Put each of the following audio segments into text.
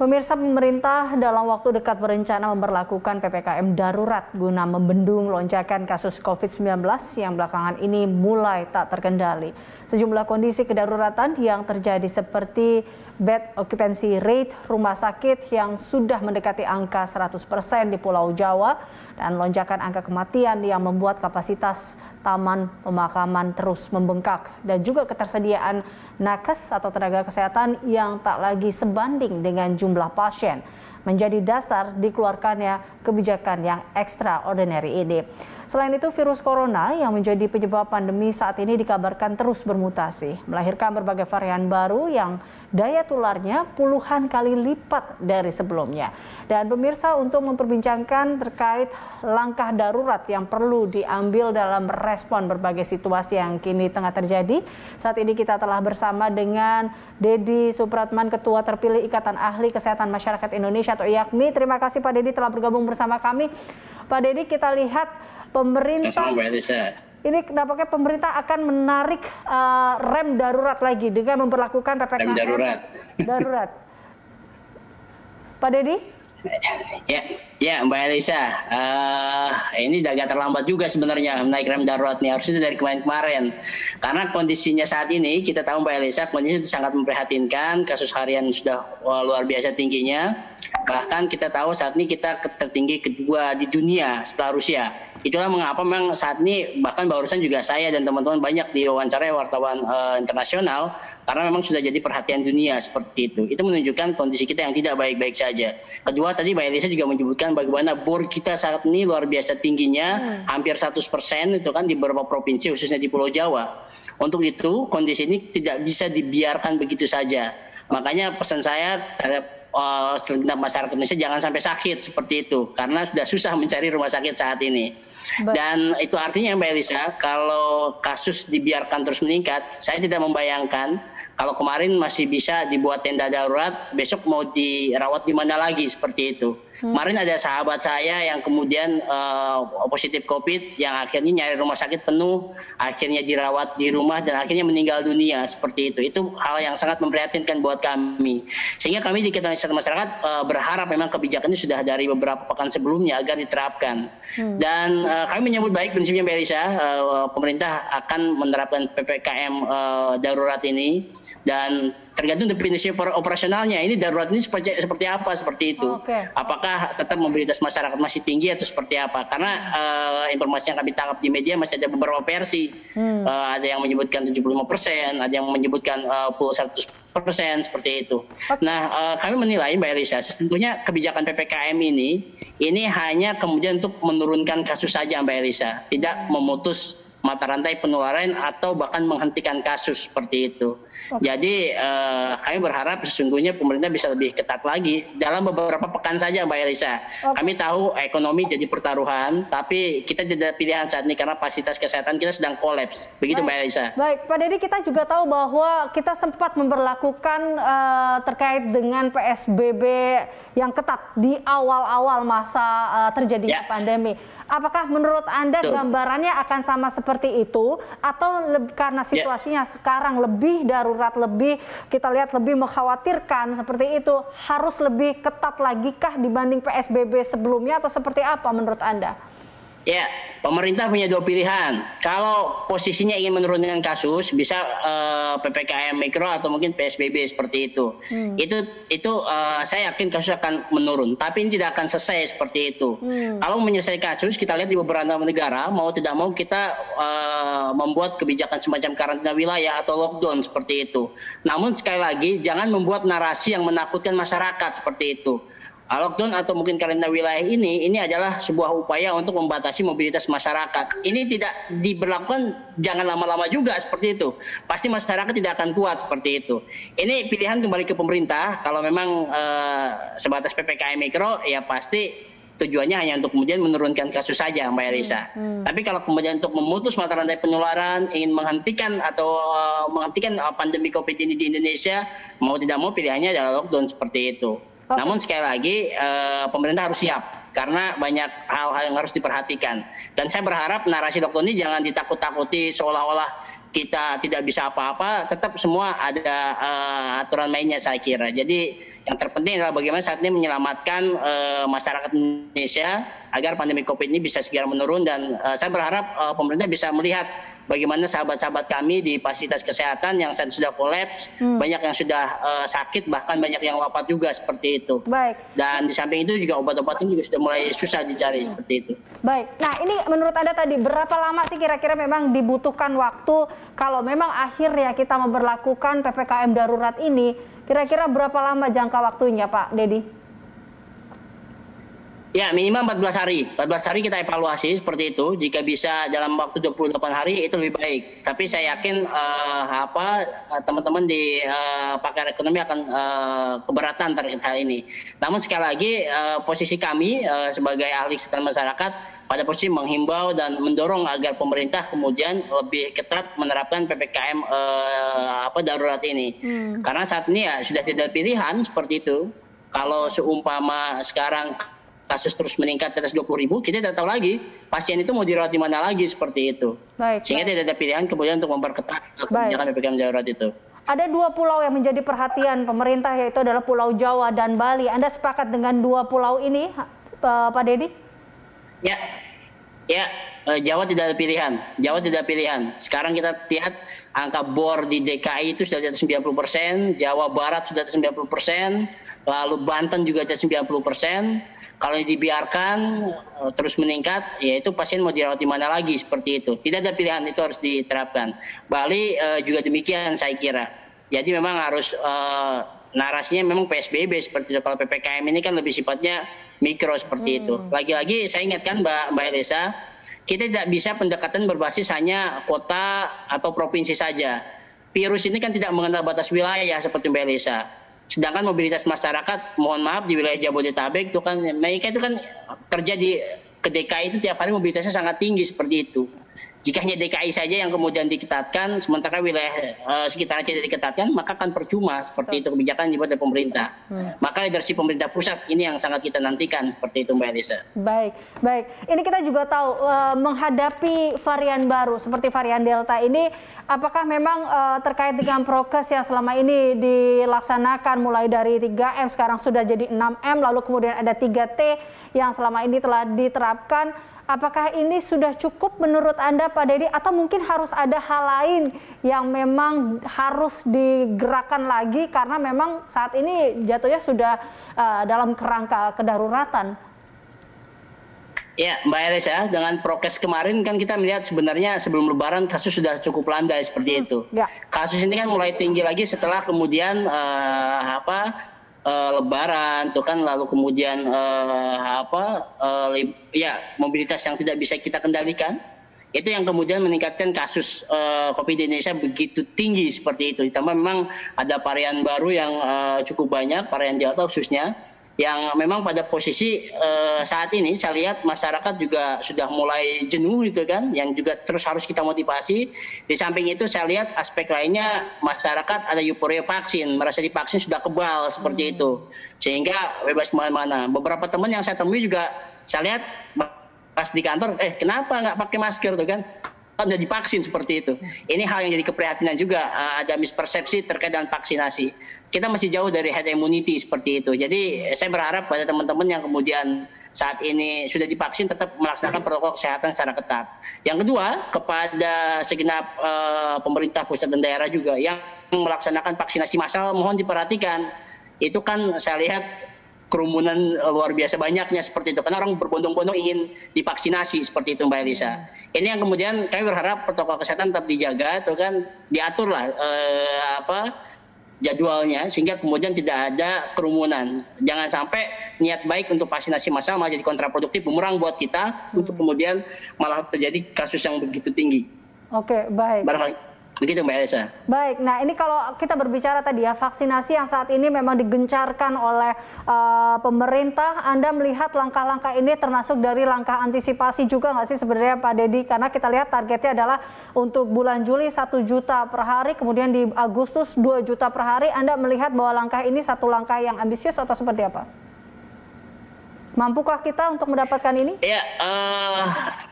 Pemirsa pemerintah dalam waktu dekat berencana memperlakukan PPKM darurat guna membendung lonjakan kasus COVID-19 yang belakangan ini mulai tak terkendali. Sejumlah kondisi kedaruratan yang terjadi seperti bed occupancy rate rumah sakit yang sudah mendekati angka 100% di Pulau Jawa dan lonjakan angka kematian yang membuat kapasitas taman pemakaman terus membengkak dan juga ketersediaan nakes atau tenaga kesehatan yang tak lagi sebanding dengan jumlah pasien menjadi dasar dikeluarkannya kebijakan yang extraordinary ini. Selain itu, virus corona yang menjadi penyebab pandemi saat ini dikabarkan terus bermutasi, melahirkan berbagai varian baru yang daya tularnya puluhan kali lipat dari sebelumnya. Dan pemirsa untuk memperbincangkan terkait langkah darurat yang perlu diambil dalam merespon berbagai situasi yang kini tengah terjadi, saat ini kita telah bersama dengan Dedi Supratman, Ketua Terpilih Ikatan Ahli Kesehatan Masyarakat Indonesia atau IAKMI. Terima kasih Pak Dedi telah bergabung bersama kami. Pak Dedi, kita lihat pemerintah ini nampaknya pemerintah akan menarik uh, rem darurat lagi dengan memperlakukan ppkm darurat. darurat. Pak Dedi? Ya, ya Mbak Elisa, uh, ini agak terlambat juga sebenarnya naik rem darurat nih harusnya dari kemarin-kemarin. Karena kondisinya saat ini kita tahu Mbak Elisa kondisi itu sangat memprihatinkan, kasus harian sudah wah, luar biasa tingginya. Bahkan kita tahu saat ini kita tertinggi kedua di dunia setelah Rusia. Itulah mengapa memang saat ini bahkan barusan juga saya dan teman-teman banyak diwawancara wartawan uh, internasional karena memang sudah jadi perhatian dunia seperti itu. Itu menunjukkan kondisi kita yang tidak baik-baik saja. Kedua tadi Mbak Elisa juga menyebutkan bagaimana bor kita saat ini luar biasa tingginya, hmm. hampir 100% itu kan di beberapa provinsi khususnya di Pulau Jawa. Untuk itu kondisi ini tidak bisa dibiarkan begitu saja. Makanya pesan saya terhadap uh, masyarakat Indonesia jangan sampai sakit seperti itu karena sudah susah mencari rumah sakit saat ini. Baik. Dan itu artinya Mbak Elisa kalau kasus dibiarkan terus meningkat, saya tidak membayangkan kalau kemarin masih bisa dibuat tenda darurat, besok mau dirawat di mana lagi seperti itu. Hmm. Kemarin ada sahabat saya yang kemudian uh, positif COVID yang akhirnya nyari rumah sakit penuh, akhirnya dirawat di rumah dan akhirnya meninggal dunia seperti itu. Itu hal yang sangat memprihatinkan buat kami. Sehingga kami di Kesehatan Masyarakat uh, berharap memang kebijakan ini sudah dari beberapa pekan sebelumnya agar diterapkan. Hmm. Dan uh, kami menyambut baik prinsipnya Mbak Elisa, uh, pemerintah akan menerapkan PPKM uh, darurat ini dan tergantung definisi operasionalnya. Ini darurat ini seperti, seperti apa seperti itu. Okay. Apakah tetap mobilitas masyarakat masih tinggi atau seperti apa? Karena uh, informasi yang kami tangkap di media masih ada beberapa versi. Hmm. Uh, ada yang menyebutkan 75 persen, ada yang menyebutkan uh, full 100 persen seperti itu. Okay. Nah, uh, kami menilai Mbak Elisa, sesungguhnya kebijakan ppkm ini ini hanya kemudian untuk menurunkan kasus saja Mbak Elisa, tidak memutus mata rantai penularan atau bahkan menghentikan kasus seperti itu. Okay. Jadi eh, kami berharap sesungguhnya pemerintah bisa lebih ketat lagi dalam beberapa pekan saja Mbak Elisa. Okay. Kami tahu ekonomi jadi pertaruhan, tapi kita tidak pilihan saat ini karena fasilitas kesehatan kita sedang kolaps. Begitu Baik. Mbak Elisa. Baik, Pak Dedi kita juga tahu bahwa kita sempat memperlakukan uh, terkait dengan PSBB yang ketat di awal-awal masa uh, terjadinya ya. pandemi. Apakah menurut Anda Betul. gambarannya akan sama seperti itu atau karena ya. situasinya yeah. sekarang lebih darurat, lebih kita lihat lebih mengkhawatirkan seperti itu harus lebih ketat lagi kah dibanding PSBB sebelumnya atau seperti apa menurut Anda? Ya, pemerintah punya dua pilihan. Kalau posisinya ingin menurunkan kasus, bisa uh, eh, ppkm mikro atau mungkin psbb seperti itu. Hmm. Itu itu uh, saya yakin kasus akan menurun. Tapi ini tidak akan selesai seperti itu. Hmm. Kalau menyelesaikan kasus, kita lihat di beberapa negara mau tidak mau kita uh, membuat kebijakan semacam karantina wilayah atau lockdown seperti itu. Namun sekali lagi, jangan membuat narasi yang menakutkan masyarakat seperti itu lockdown atau mungkin karantina wilayah ini ini adalah sebuah upaya untuk membatasi mobilitas masyarakat. Ini tidak diberlakukan jangan lama-lama juga seperti itu. Pasti masyarakat tidak akan kuat seperti itu. Ini pilihan kembali ke pemerintah. Kalau memang uh, sebatas PPKM mikro ya pasti tujuannya hanya untuk kemudian menurunkan kasus saja Mbak Elisa. Hmm, hmm. Tapi kalau kemudian untuk memutus mata rantai penularan, ingin menghentikan atau uh, menghentikan uh, pandemi Covid ini di Indonesia, mau tidak mau pilihannya adalah lockdown seperti itu. Okay. Namun sekali lagi uh, pemerintah harus siap karena banyak hal-hal yang harus diperhatikan. Dan saya berharap narasi dokter ini jangan ditakut-takuti seolah-olah kita tidak bisa apa-apa. Tetap semua ada uh, aturan mainnya saya kira. Jadi yang terpenting adalah bagaimana saat ini menyelamatkan uh, masyarakat Indonesia agar pandemi COVID ini bisa segera menurun dan uh, saya berharap uh, pemerintah bisa melihat bagaimana sahabat-sahabat kami di fasilitas kesehatan yang saat sudah kolaps, hmm. banyak yang sudah uh, sakit bahkan banyak yang wafat juga seperti itu. Baik. Dan di samping itu juga obat-obatan juga sudah mulai susah dicari hmm. seperti itu. Baik. Nah, ini menurut Anda tadi berapa lama sih kira-kira memang dibutuhkan waktu kalau memang akhirnya kita memperlakukan PPKM darurat ini Kira-kira berapa lama jangka waktunya Pak Dedi? Ya minimal 14 hari. 14 hari kita evaluasi seperti itu. Jika bisa dalam waktu 28 hari itu lebih baik. Tapi saya yakin uh, apa teman-teman di uh, pakar ekonomi akan uh, keberatan terkait hal ini. Namun sekali lagi uh, posisi kami uh, sebagai ahli kesehatan masyarakat pada posisi menghimbau dan mendorong agar pemerintah kemudian lebih ketat menerapkan ppkm eh, apa darurat ini hmm. karena saat ini ya sudah tidak pilihan seperti itu kalau seumpama sekarang kasus terus meningkat atas 20 ribu, kita tidak tahu lagi pasien itu mau dirawat di mana lagi seperti itu. Baik, Sehingga baik. tidak ada pilihan kemudian untuk memperketat kebijakan PPKM darurat itu. Ada dua pulau yang menjadi perhatian pemerintah yaitu adalah Pulau Jawa dan Bali. Anda sepakat dengan dua pulau ini, Pak Dedi? Ya, ya eh, Jawa tidak ada pilihan. Jawa tidak ada pilihan. Sekarang kita lihat angka bor di DKI itu sudah di atas 90 persen, Jawa Barat sudah di atas 90 persen, lalu Banten juga di atas 90 persen. Kalau dibiarkan eh, terus meningkat, yaitu pasien mau dirawat di mana lagi seperti itu. Tidak ada pilihan itu harus diterapkan. Bali uh, juga demikian saya kira. Jadi memang harus uh, narasinya memang PSBB seperti itu. Kalau PPKM ini kan lebih sifatnya mikro seperti hmm. itu. Lagi-lagi saya ingatkan Mbak Mbak Elisa, kita tidak bisa pendekatan berbasis hanya kota atau provinsi saja. Virus ini kan tidak mengenal batas wilayah seperti Mbak Elisa. Sedangkan mobilitas masyarakat, mohon maaf di wilayah Jabodetabek itu kan mereka itu kan kerja di ke DKI itu tiap hari mobilitasnya sangat tinggi seperti itu. Jika hanya DKI saja yang kemudian diketatkan, sementara wilayah uh, sekitarnya tidak diketatkan, maka akan percuma seperti itu kebijakan yang dibuat oleh pemerintah. Hmm. Maka leadership pemerintah pusat ini yang sangat kita nantikan seperti itu Mbak Elisa. Baik, baik. Ini kita juga tahu uh, menghadapi varian baru seperti varian Delta ini, apakah memang uh, terkait dengan prokes yang selama ini dilaksanakan mulai dari 3M sekarang sudah jadi 6M, lalu kemudian ada 3T yang selama ini telah diterapkan Apakah ini sudah cukup menurut Anda Pak Dedi atau mungkin harus ada hal lain yang memang harus digerakkan lagi karena memang saat ini jatuhnya sudah uh, dalam kerangka kedaruratan? Ya, Mbak Elisa, dengan prokes kemarin kan kita melihat sebenarnya sebelum Lebaran kasus sudah cukup landai seperti hmm, itu. Ya. Kasus ini kan mulai tinggi lagi setelah kemudian uh, apa uh, lebaran tuh kan lalu kemudian uh, apa uh, ya mobilitas yang tidak bisa kita kendalikan itu yang kemudian meningkatkan kasus uh, COVID di Indonesia begitu tinggi seperti itu. Ditambah memang ada varian baru yang uh, cukup banyak varian Delta khususnya yang memang pada posisi uh, saat ini saya lihat masyarakat juga sudah mulai jenuh gitu kan yang juga terus harus kita motivasi. Di samping itu saya lihat aspek lainnya masyarakat ada euforia vaksin merasa divaksin sudah kebal seperti hmm. itu. Sehingga bebas ke mana-mana. Beberapa teman yang saya temui juga saya lihat pas di kantor eh kenapa nggak pakai masker tuh kan sudah divaksin seperti itu. Ini hal yang jadi keprihatinan juga uh, ada mispersepsi terkait dengan vaksinasi. Kita masih jauh dari herd immunity seperti itu. Jadi saya berharap pada teman-teman yang kemudian saat ini sudah divaksin tetap melaksanakan protokol kesehatan secara ketat. Yang kedua kepada segenap uh, pemerintah pusat dan daerah juga yang melaksanakan vaksinasi massal mohon diperhatikan. Itu kan saya lihat kerumunan eh, luar biasa banyaknya seperti itu karena orang berbondong-bondong ingin divaksinasi seperti itu Mbak Elisa. Hmm. Ini yang kemudian kami berharap protokol kesehatan tetap dijaga itu kan diatur lah eh, apa jadwalnya sehingga kemudian tidak ada kerumunan. Jangan sampai niat baik untuk vaksinasi massal malah jadi kontraproduktif bumerang buat kita hmm. untuk kemudian malah terjadi kasus yang begitu tinggi. Oke, baik. Barangkali Begitu Mbak Elsa. Baik, nah ini kalau kita berbicara tadi ya vaksinasi yang saat ini memang digencarkan oleh uh, pemerintah, Anda melihat langkah-langkah ini termasuk dari langkah antisipasi juga nggak sih sebenarnya Pak Dedi? Karena kita lihat targetnya adalah untuk bulan Juli 1 juta per hari, kemudian di Agustus 2 juta per hari. Anda melihat bahwa langkah ini satu langkah yang ambisius atau seperti apa? Mampukah kita untuk mendapatkan ini? Ya, uh,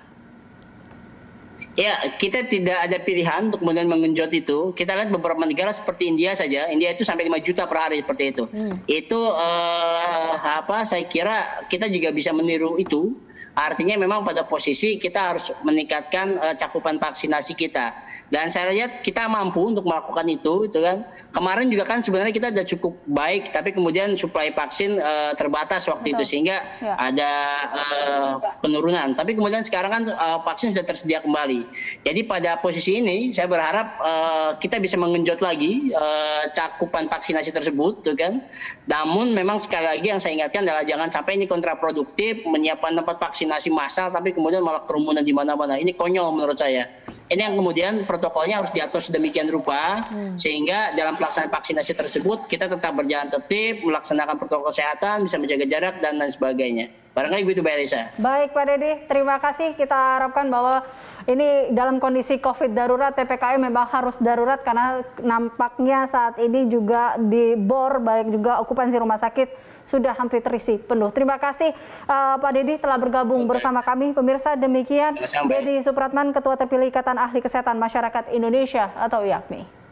Ya, kita tidak ada pilihan untuk kemudian mengenjot itu. Kita lihat beberapa negara seperti India saja. India itu sampai 5 juta per hari seperti itu. Hmm. Itu uh, apa? Saya kira kita juga bisa meniru itu. Artinya memang pada posisi kita harus meningkatkan uh, cakupan vaksinasi kita. Dan saya lihat kita mampu untuk melakukan itu, itu kan. Kemarin juga kan sebenarnya kita sudah cukup baik, tapi kemudian suplai vaksin uh, terbatas waktu Betul. itu sehingga ya. ada uh, penurunan. Tapi kemudian sekarang kan uh, vaksin sudah tersedia kembali. Jadi pada posisi ini saya berharap uh, kita bisa mengenjot lagi uh, cakupan vaksinasi tersebut, tuh kan. Namun memang sekali lagi yang saya ingatkan adalah jangan sampai ini kontraproduktif menyiapkan tempat vaksinasi massal, tapi kemudian malah kerumunan di mana-mana. Ini konyol menurut saya. Ini yang kemudian protokolnya harus diatur sedemikian rupa hmm. sehingga dalam pelaksanaan vaksinasi tersebut kita tetap berjalan tertib, melaksanakan protokol kesehatan, bisa menjaga jarak dan lain sebagainya. Barangkali begitu Mbak Elisa. Baik Pak Dedi, terima kasih. Kita harapkan bahwa ini dalam kondisi COVID darurat, TPKM memang harus darurat karena nampaknya saat ini juga di BOR, baik juga okupansi rumah sakit sudah hampir terisi penuh. Terima kasih uh, Pak Dedi telah bergabung Oke. bersama kami. Pemirsa demikian Dedi Supratman, Ketua Terpilih Ikatan Ahli Kesehatan Masyarakat Indonesia atau IAKMI.